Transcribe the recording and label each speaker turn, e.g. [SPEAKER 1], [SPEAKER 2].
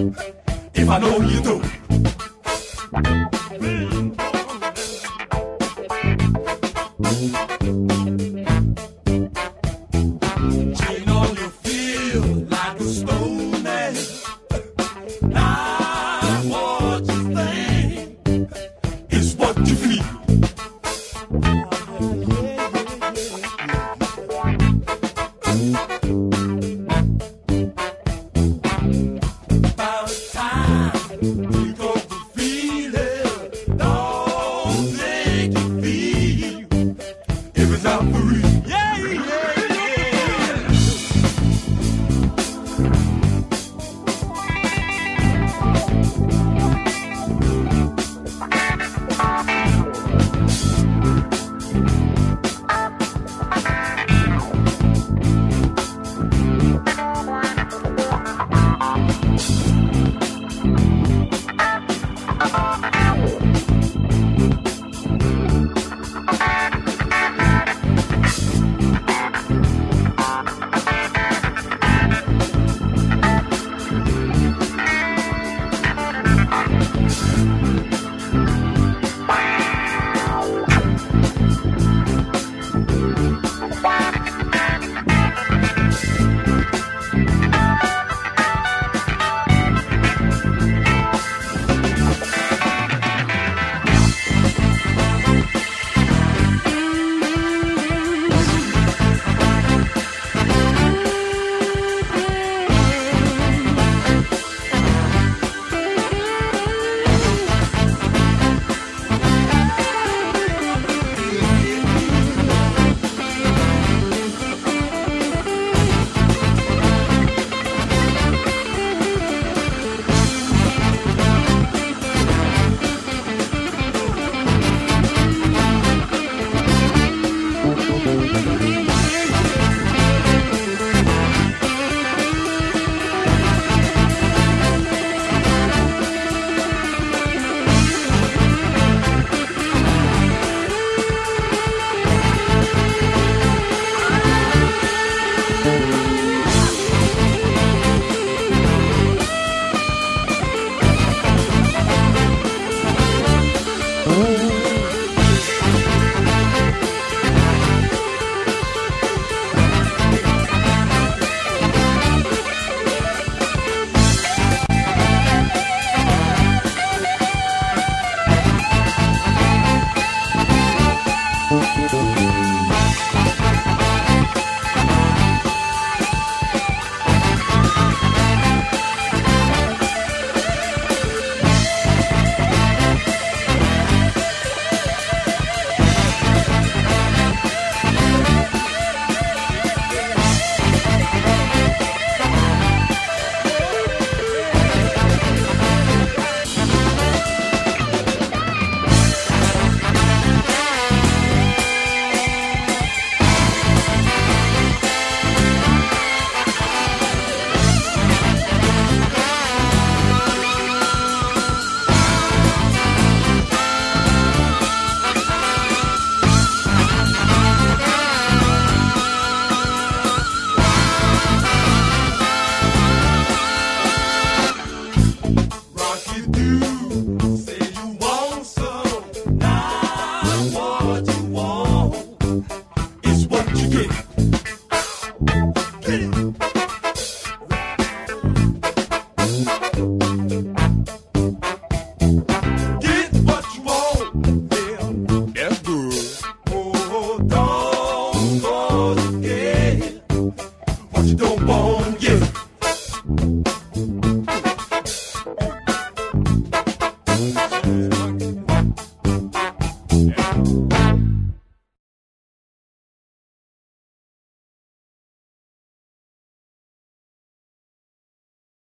[SPEAKER 1] If I know you do. Chain on your feel Boop.